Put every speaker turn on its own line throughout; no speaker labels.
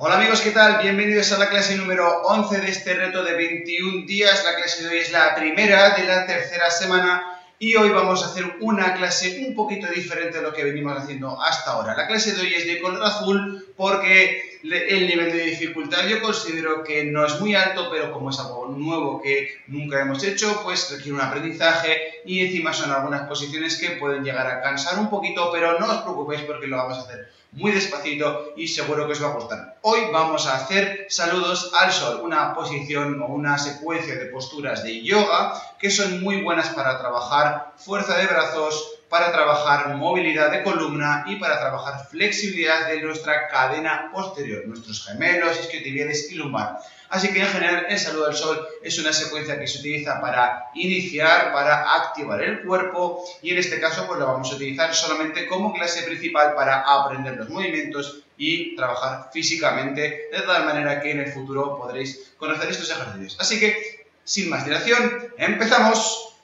Hola amigos, ¿qué tal? Bienvenidos a la clase número 11 de este reto de 21 días. La clase de hoy es la primera de la tercera semana y hoy vamos a hacer una clase un poquito diferente de lo que venimos haciendo hasta ahora. La clase de hoy es de color azul porque el nivel de dificultad yo considero que no es muy alto, pero como es algo nuevo que nunca hemos hecho, pues requiere un aprendizaje y encima son algunas posiciones que pueden llegar a cansar un poquito, pero no os preocupéis porque lo vamos a hacer muy despacito y seguro que os va a gustar. Hoy vamos a hacer saludos al sol, una posición o una secuencia de posturas de yoga que son muy buenas para trabajar fuerza de brazos, para trabajar movilidad de columna y para trabajar flexibilidad de nuestra cadena posterior, nuestros gemelos, isquiotibiales y lumbar. Así que en general el saludo al sol es una secuencia que se utiliza para iniciar, para activar el cuerpo y en este caso pues lo vamos a utilizar solamente como clase principal para aprender los movimientos y trabajar físicamente de tal manera que en el futuro podréis conocer estos ejercicios. Así que, sin más dilación, empezamos.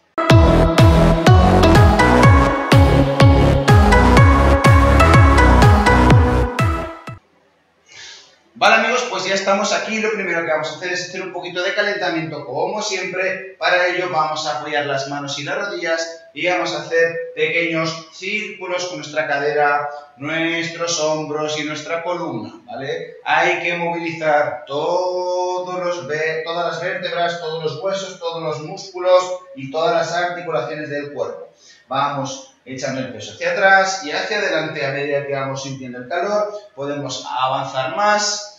Aquí. Lo primero que vamos a hacer es hacer un poquito de calentamiento como siempre. Para ello vamos a apoyar las manos y las rodillas y vamos a hacer pequeños círculos con nuestra cadera, nuestros hombros y nuestra columna, ¿vale? Hay que movilizar todos los, todas las vértebras, todos los huesos, todos los músculos y todas las articulaciones del cuerpo. Vamos echando el peso hacia atrás y hacia adelante a medida que vamos sintiendo el calor. Podemos avanzar más,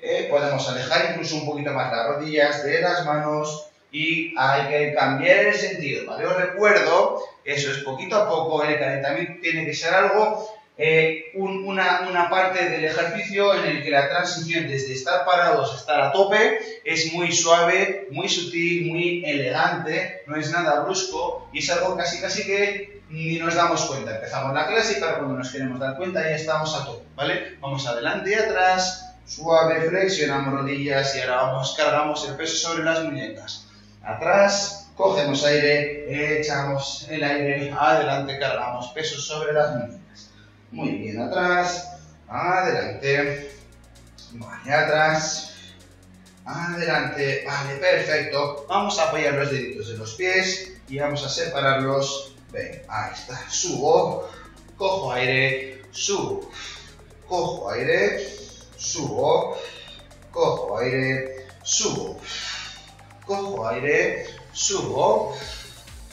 eh, podemos alejar incluso un poquito más las rodillas de las manos y hay que cambiar el sentido. ¿vale? Os recuerdo, eso es poquito a poco, el calentamiento tiene que ser algo, eh, una, una, parte del ejercicio en el que la transición desde estar parados a estar a tope es muy suave, muy sutil, muy elegante, no es nada brusco y es algo casi casi que ni nos damos cuenta. Empezamos la clase y cuando nos queremos dar cuenta ya estamos a tope, ¿vale? Vamos adelante y atrás, suave, flexionamos rodillas y ahora vamos, cargamos el peso sobre las muñecas atrás, cogemos aire, echamos el aire, adelante, cargamos peso sobre las muñecas. Muy bien, atrás, adelante, vale, atrás, adelante, vale, perfecto. Vamos a apoyar los deditos de los pies y vamos a separarlos. Ven, ahí está, subo, cojo aire, subo, cojo aire, subo, cojo aire, subo cojo aire, subo,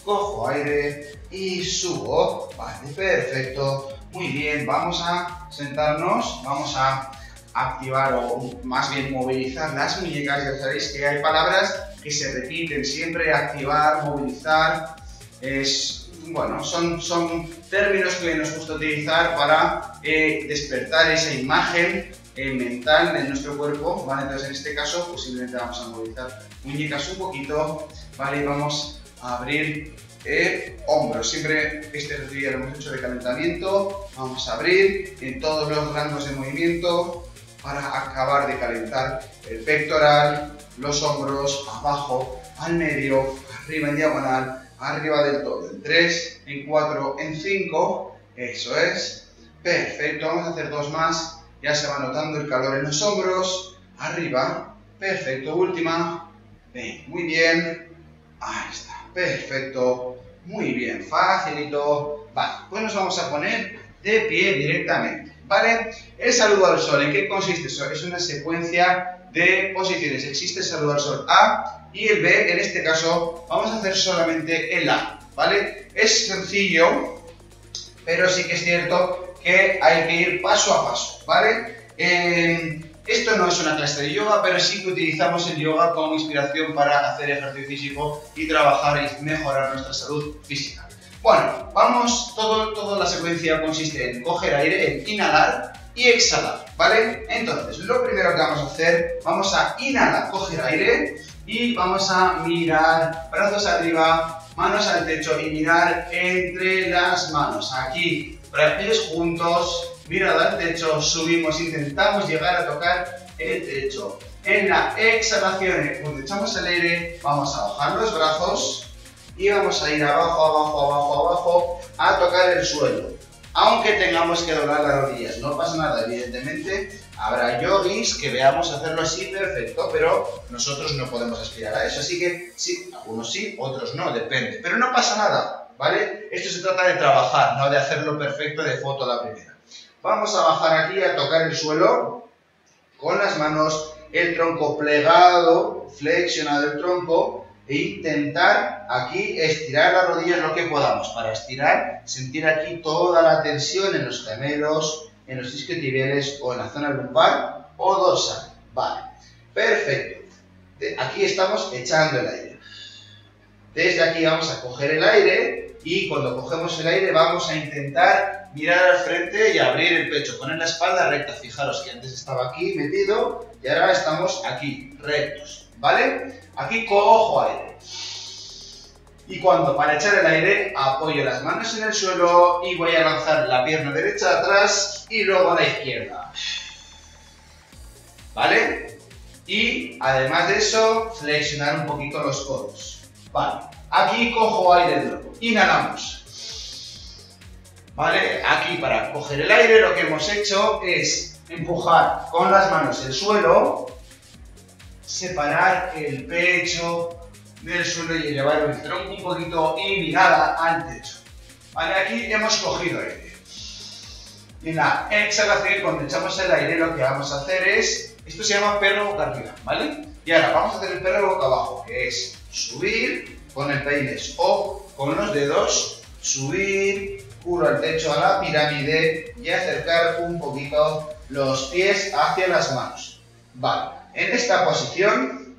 cojo aire y subo. Vale, perfecto. Muy bien, vamos a sentarnos, vamos a activar o más bien movilizar las muñecas. Ya sabéis que hay palabras que se repiten siempre, activar, movilizar. Es, bueno, son, son términos que nos gusta utilizar para eh, despertar esa imagen eh, mental en nuestro cuerpo, ¿vale? Entonces en este caso pues simplemente vamos a movilizar muñecas un poquito, ¿vale? Y vamos a abrir eh, hombros. Siempre este ejercicio lo hemos hecho de calentamiento, vamos a abrir en todos los rangos de movimiento para acabar de calentar el pectoral, los hombros, abajo, al medio, arriba en diagonal, arriba del todo, en 3, en 4, en 5, eso es, perfecto, vamos a hacer dos más, ya se va notando el calor en los hombros, arriba, perfecto, última, muy bien, ahí está, perfecto, muy bien, facilito, vale, pues nos vamos a poner de pie directamente, ¿vale? El saludo al sol, ¿en qué consiste eso? Es una secuencia de posiciones, existe el saludo al sol A y el B, en este caso vamos a hacer solamente el A, ¿vale? Es sencillo, pero sí que es cierto que hay que ir paso a paso, ¿vale? Eh, esto no es una clase de yoga, pero sí que utilizamos el yoga como inspiración para hacer ejercicio físico y trabajar y mejorar nuestra salud física. Bueno, vamos, todo, toda la secuencia consiste en coger aire, en inhalar y exhalar, ¿vale? Entonces, lo primero que vamos a hacer, vamos a inhalar, coger aire y vamos a mirar brazos arriba, manos al techo y mirar entre las manos. Aquí pies juntos, mirada al techo, subimos, intentamos llegar a tocar el techo. En la exhalación, cuando echamos el aire, vamos a bajar los brazos y vamos a ir abajo, abajo, abajo, abajo, a tocar el suelo. Aunque tengamos que doblar las rodillas, no pasa nada, evidentemente, Habrá yogis que veamos hacerlo así perfecto, pero nosotros no podemos aspirar a eso. Así que sí, algunos sí, otros no, depende. Pero no pasa nada, ¿vale? Esto se trata de trabajar, no de hacerlo perfecto de foto a la primera. Vamos a bajar aquí a tocar el suelo con las manos, el tronco plegado, flexionado el tronco, e intentar aquí estirar las rodillas lo que podamos. Para estirar, sentir aquí toda la tensión en los gemelos, en los isquiotibiales o en la zona lumbar o dorsal. Vale, perfecto. Aquí estamos echando el aire. Desde aquí vamos a coger el aire y cuando cogemos el aire vamos a intentar mirar al frente y abrir el pecho, poner la espalda recta. Fijaros que antes estaba aquí metido y ahora estamos aquí, rectos. ¿Vale? Aquí cojo aire. Y cuando para echar el aire apoyo las manos en el suelo y voy a lanzar la pierna derecha atrás y luego a la izquierda. ¿Vale? Y además de eso, flexionar un poquito los codos. Vale. Aquí cojo aire de nuevo. Inhalamos. ¿Vale? Aquí para coger el aire lo que hemos hecho es empujar con las manos el suelo, separar el pecho, del suelo y elevar el tronco un poquito y mirada al techo. Vale, aquí hemos cogido aire. Y en la exhalación, cuando echamos el aire, lo que vamos a hacer es, esto se llama perro boca arriba, ¿vale? Y ahora vamos a hacer el perro boca abajo, que es subir con el peines o con los dedos, subir, curo el techo a la pirámide y acercar un poquito los pies hacia las manos. Vale, en esta posición,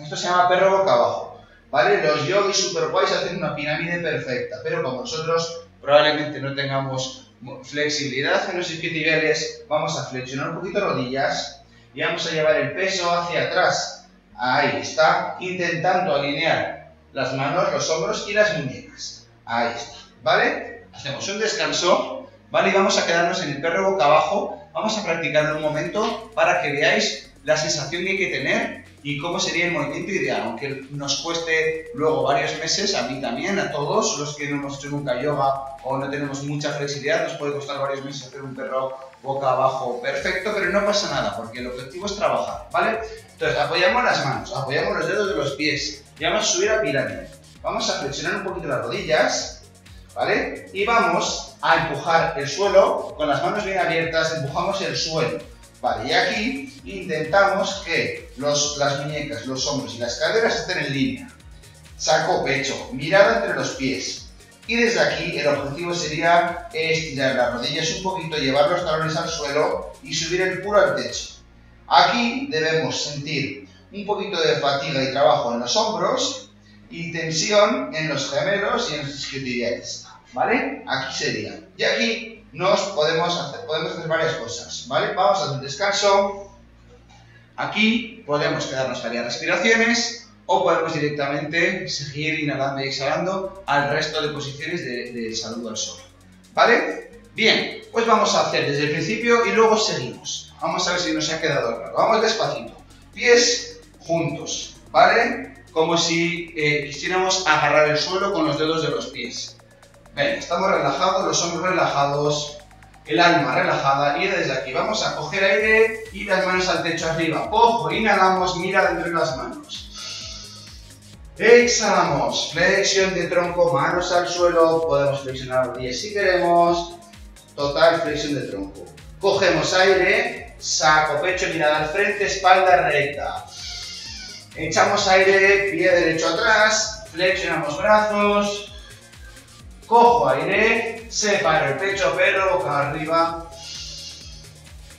esto se llama perro boca abajo. ¿vale? Los yogis super guays hacen una pirámide perfecta, pero como nosotros probablemente no tengamos flexibilidad en los isquiotibiales, vamos a flexionar un poquito rodillas y vamos a llevar el peso hacia atrás. Ahí está, intentando alinear las manos, los hombros y las muñecas. Ahí está, ¿vale? Hacemos un descanso, ¿vale? Y vamos a quedarnos en el perro boca abajo. Vamos a practicarlo un momento para que veáis la sensación que hay que tener y cómo sería el movimiento ideal, aunque nos cueste luego varios meses, a mí también, a todos los que no hemos hecho nunca yoga o no tenemos mucha flexibilidad, nos puede costar varios meses hacer un perro boca abajo perfecto, pero no pasa nada, porque el objetivo es trabajar, ¿vale? Entonces, apoyamos las manos, apoyamos los dedos de los pies y vamos a subir a pirámide. Vamos a flexionar un poquito las rodillas, ¿vale? Y vamos a empujar el suelo, con las manos bien abiertas, empujamos el suelo Vale, y aquí intentamos que las muñecas, los hombros y las caderas estén en línea. Saco pecho, mirada entre los pies. Y desde aquí el objetivo sería estirar las rodillas un poquito, llevar los talones al suelo y subir el culo al techo. Aquí debemos sentir un poquito de fatiga y trabajo en los hombros y tensión en los gemelos y en los isquiotibiales. ¿Vale? Aquí sería. Y aquí nos podemos hacer, podemos hacer varias cosas, ¿vale? Vamos a hacer descanso. Aquí podemos quedarnos varias respiraciones o podemos directamente seguir inhalando y exhalando al resto de posiciones de, de saludo al sol, ¿vale? Bien, pues vamos a hacer desde el principio y luego seguimos. Vamos a ver si nos ha quedado claro. Vamos despacito. Pies juntos, ¿vale? Como si eh, quisiéramos agarrar el suelo con los dedos de los pies. Venga, estamos relajados, los hombros relajados, el alma relajada y desde aquí vamos a coger aire y las manos al techo arriba. Cojo, inhalamos, mira entre las manos. Exhalamos, flexión de tronco, manos al suelo, podemos flexionar rodillas si queremos. Total flexión de tronco. Cogemos aire, saco pecho, mirada al frente, espalda recta. Echamos aire, pie derecho atrás, flexionamos brazos, Cojo aire, separo el pecho, perro, boca arriba.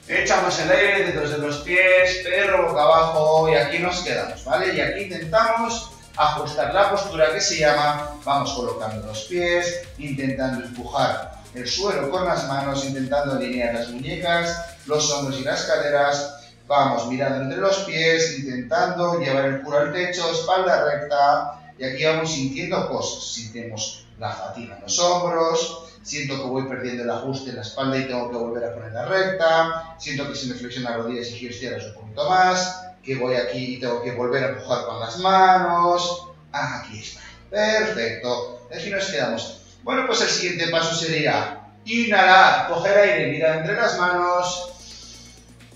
Echamos el aire detrás de los pies, perro, boca abajo y aquí nos quedamos, ¿vale? Y aquí intentamos ajustar la postura que se llama, vamos colocando los pies, intentando empujar el suelo con las manos, intentando alinear las muñecas, los hombros y las caderas, vamos mirando entre los pies, intentando llevar el culo al techo, espalda recta, y aquí vamos sintiendo cosas, sentimos la fatiga en los hombros, siento que voy perdiendo el ajuste en la espalda y tengo que volver a ponerla recta, siento que se me flexionan las rodillas y estirar un poquito más, que voy aquí y tengo que volver a empujar con las manos. Ah, aquí está. Perfecto. Aquí nos quedamos. Bueno, pues el siguiente paso sería inhalar, coger aire, mirar entre las manos,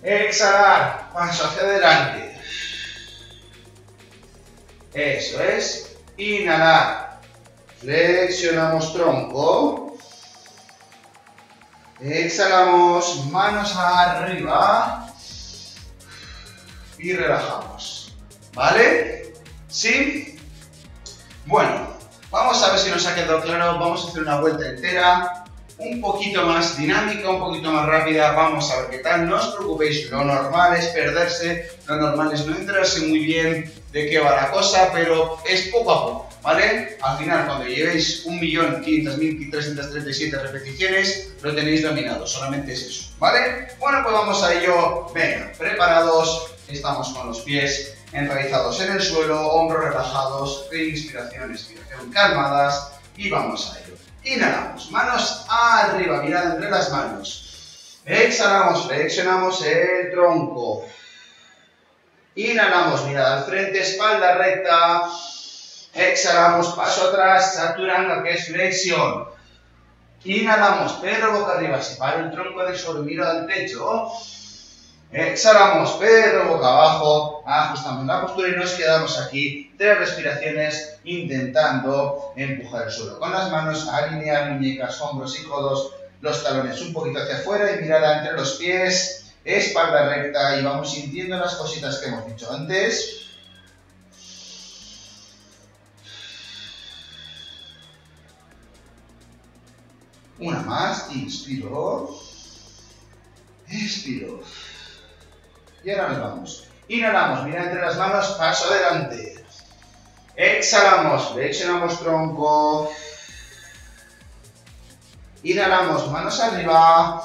Exhalar, paso hacia adelante. Eso es. Inhalar. Flexionamos tronco. Exhalamos, manos arriba. Y relajamos. ¿Vale? ¿Sí? Bueno, vamos a ver si nos ha quedado claro. Vamos a hacer una vuelta entera un poquito más dinámica, un poquito más rápida, vamos a ver qué tal, no os preocupéis, lo normal es perderse, lo normal es no enterarse muy bien de qué va la cosa, pero es poco a poco, ¿vale? Al final, cuando llevéis 1.500.337 repeticiones, lo tenéis dominado, solamente es eso, ¿vale? Bueno, pues vamos a ello, venga, preparados, estamos con los pies enraizados en el suelo, hombros relajados, inspiración, expiración calmadas, y vamos a ello. Inhalamos, manos arriba, mirada entre las manos. Exhalamos, flexionamos el tronco. Inhalamos, mirada al frente, espalda recta. Exhalamos, paso atrás, saturando, que es flexión. Inhalamos, perro boca arriba, separo el tronco del suelo, miro al techo. Exhalamos, perro boca abajo, ajustamos la postura y nos quedamos aquí. Tres respiraciones intentando empujar el suelo. Con las manos, alinear muñecas, hombros y codos, los talones un poquito hacia afuera y mirada entre los pies, espalda recta y vamos sintiendo las cositas que hemos dicho antes. Una más, inspiro, expiro. Y ahora nos vamos. Inhalamos, mira entre las manos, paso adelante. Exhalamos, flexionamos tronco. Inhalamos, manos arriba.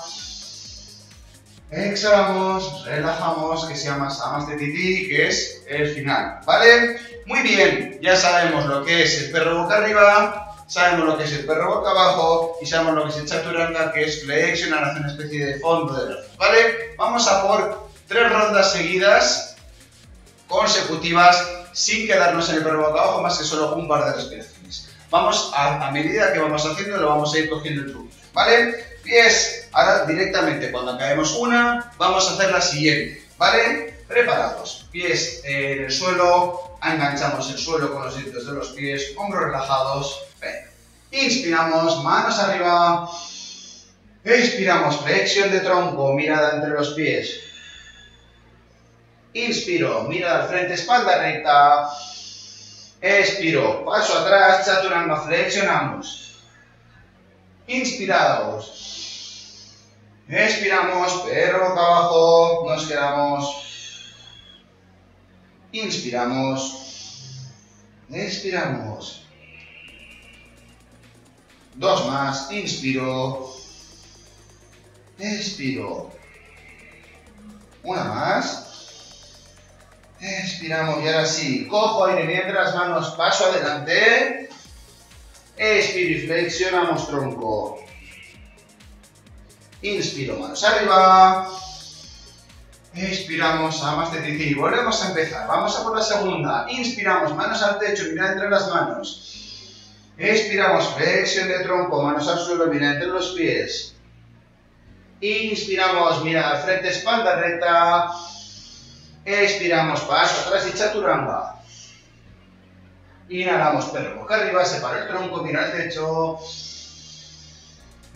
Exhalamos, relajamos, que sea más a más de tití, que es el final, ¿vale? Muy bien, ya sabemos lo que es el perro boca arriba, sabemos lo que es el perro boca abajo y sabemos lo que es el chaturanga, que es flexionar hacia una especie de fondo de brazos, ¿vale? Vamos a por tres rondas seguidas, consecutivas, sin quedarnos en el perro boca más que solo un par de respiraciones. Vamos, a, medida que vamos haciendo, lo vamos a ir cogiendo el truco, ¿vale? Pies, ahora directamente, cuando acabemos una, vamos a hacer la siguiente, ¿vale? Preparados, pies en el suelo, enganchamos el suelo con los deditos de los pies, hombros relajados, venga. Inspiramos, manos arriba, expiramos, flexión de tronco, mirada entre los pies, Inspiro, mira al frente, espalda recta. Expiro, paso atrás, chaturanga, flexionamos. Inspirados. Expiramos, perro boca abajo, nos quedamos. Inspiramos. Expiramos. Dos más, inspiro. Expiro. Una más. Expiramos y ahora sí, cojo aire mientras manos, paso adelante. Expiro y flexionamos tronco. Inspiro, manos arriba. Expiramos a más de y volvemos a empezar. Vamos a por la segunda. Inspiramos, manos al techo, mira entre las manos. Expiramos, flexión de tronco, manos al suelo, mira entre los pies. Inspiramos, mira frente, espalda recta. Expiramos, paso atrás y chaturanga. Inhalamos, perro boca arriba, separa el tronco, mira el techo.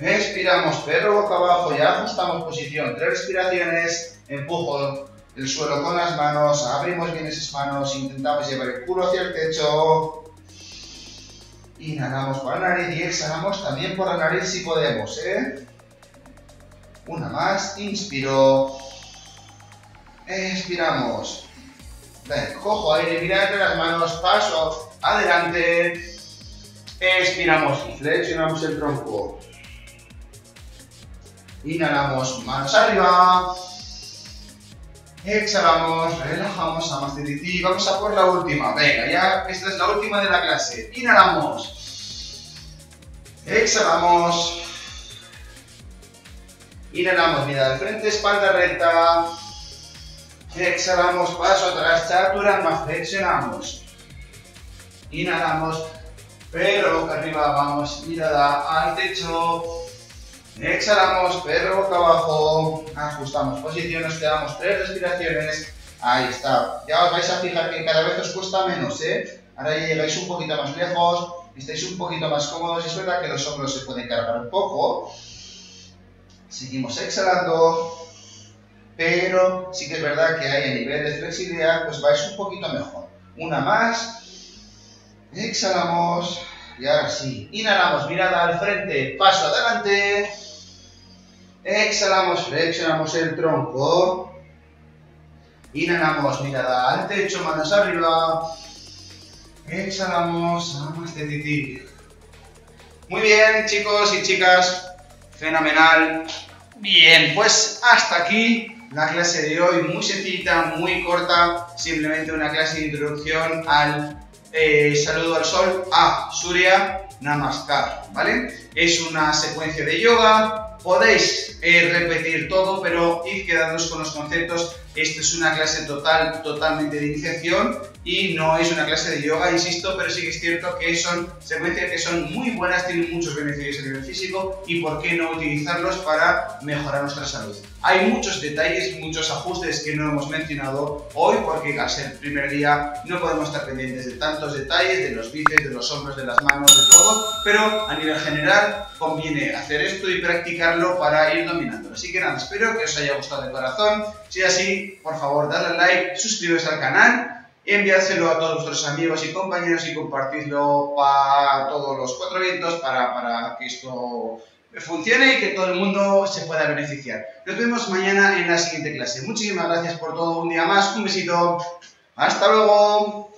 Expiramos, perro boca abajo, ya ajustamos posición. Tres respiraciones, empujo el suelo con las manos, abrimos bien esas manos, intentamos llevar el culo hacia el techo. Inhalamos por la nariz y exhalamos también por la nariz si podemos, ¿eh? Una más, inspiro. Expiramos. Ven, cojo aire, mira entre las manos, paso adelante. Expiramos y flexionamos el tronco. Inhalamos, manos arriba. Exhalamos, relajamos a más de ti. Vamos a por la última. Venga, ya esta es la última de la clase. Inhalamos. Exhalamos. Inhalamos, mira de frente, espalda recta. Exhalamos, paso atrás, chaturanga, flexionamos. Inhalamos, pero boca arriba, vamos, mirada al techo. Exhalamos, perro boca abajo. Ajustamos posición, nos quedamos tres respiraciones. Ahí está. Ya os vais a fijar que cada vez os cuesta menos, ¿eh? Ahora ya llegáis un poquito más lejos, estáis un poquito más cómodos es verdad que los hombros se pueden cargar un poco. Seguimos exhalando. Pero sí que es verdad que hay a nivel de flexibilidad, pues vais un poquito mejor. Una más. Exhalamos. Y ahora sí. Inhalamos, mirada al frente, paso adelante. Exhalamos, flexionamos el tronco. Inhalamos, mirada al techo, manos arriba. Exhalamos, titi. Muy bien, chicos y chicas. Fenomenal. Bien, pues hasta aquí la clase de hoy. Muy sencillita, muy corta. Simplemente una clase de introducción al eh, saludo al sol a Surya Namaskar, ¿vale? Es una secuencia de yoga. Podéis eh, repetir todo, pero id quedándoos con los conceptos. Esta es una clase total, totalmente de iniciación y no es una clase de yoga, insisto, pero sí que es cierto que son secuencias que son muy buenas, tienen muchos beneficios a nivel físico y por qué no utilizarlos para mejorar nuestra salud. Hay muchos detalles, muchos ajustes que no hemos mencionado hoy porque al ser el primer día no podemos estar pendientes de tantos detalles, de los bíceps, de los hombros, de las manos, de todo, pero a nivel general conviene hacer esto y practicarlo para ir dominándolo. Así que nada, espero que os haya gustado de corazón. Si es así, por favor, dadle like, suscribiros al canal enviárselo a todos vuestros amigos y compañeros y compartidlo para todos los cuatro vientos para, para que esto funcione y que todo el mundo se pueda beneficiar. Nos vemos mañana en la siguiente clase. Muchísimas gracias por todo un día más. Un besito. Hasta luego.